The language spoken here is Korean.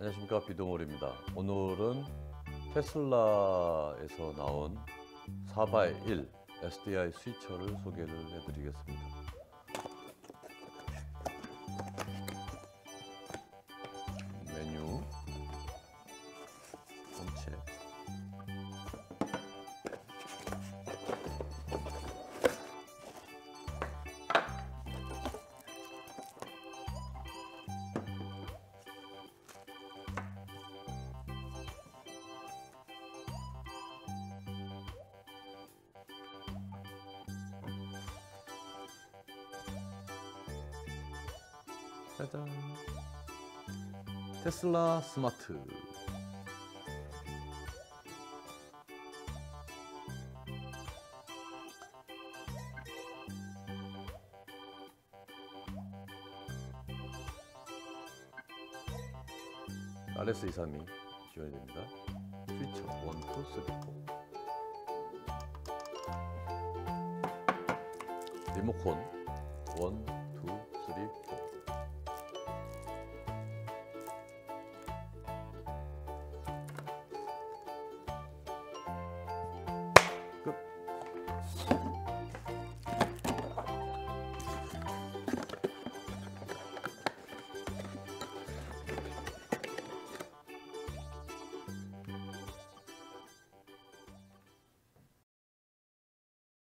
안녕하십니까 비동월입니다. 오늘은 테슬라에서 나온 4x1 SDI 스위처를 소개를 해드리겠습니다. 짜잔. 테슬라 스마트. RS232 지원이 됩니다. 스위처 1, 2, 3, 4 리모컨 1,